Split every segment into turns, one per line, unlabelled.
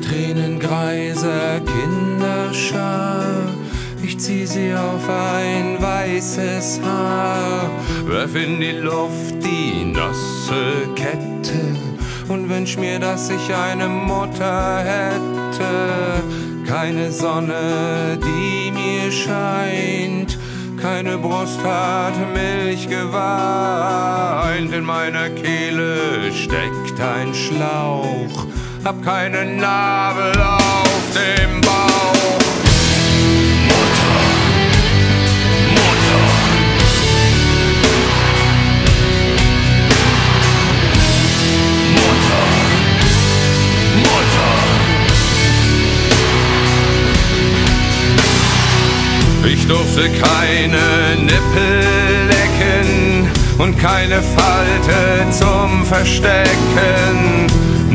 Tränengreiser Kinderschar. Ich zieh sie auf ein weißes Haar, werf in die Luft die nasse Kette und wünsch mir, dass ich eine Mutter hätte. Keine Sonne, die mir scheint, keine Brust hat Milch geweint. In meiner Kehle steckt ein Schlauch, hab keine Nabel auf dem Bauch. Mutter, Mutter. Mutter, Mutter. Ich durfte keine Nippel lecken und keine Falte zum Verstecken.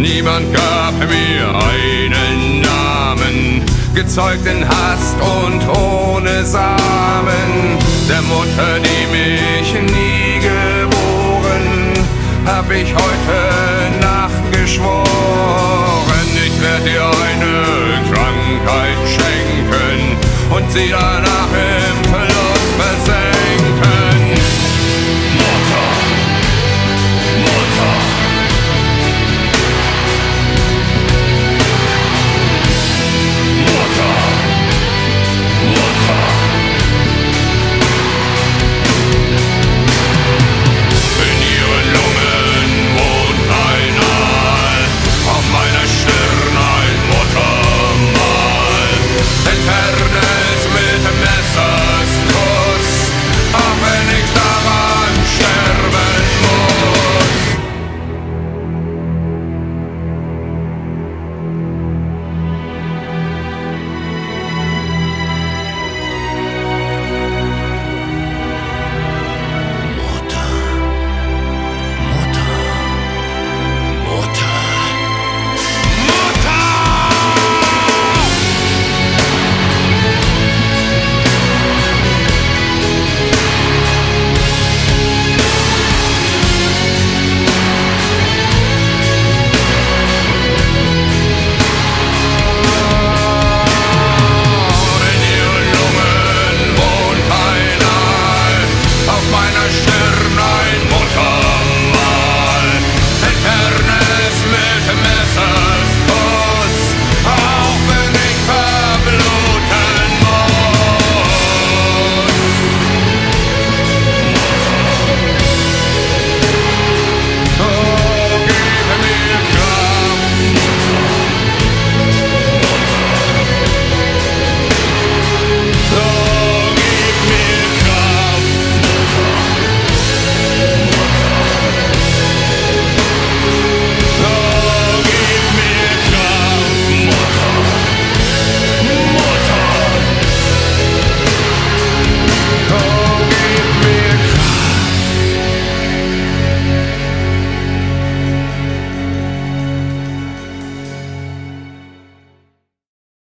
Niemand gab mir einen Namen, gezeugt in Hast und ohne Samen. Der Mutter, die mich nie geboren, hab ich heute Nacht geschworen. Ich werd dir eine Krankheit schenken und sie danach im Verlangen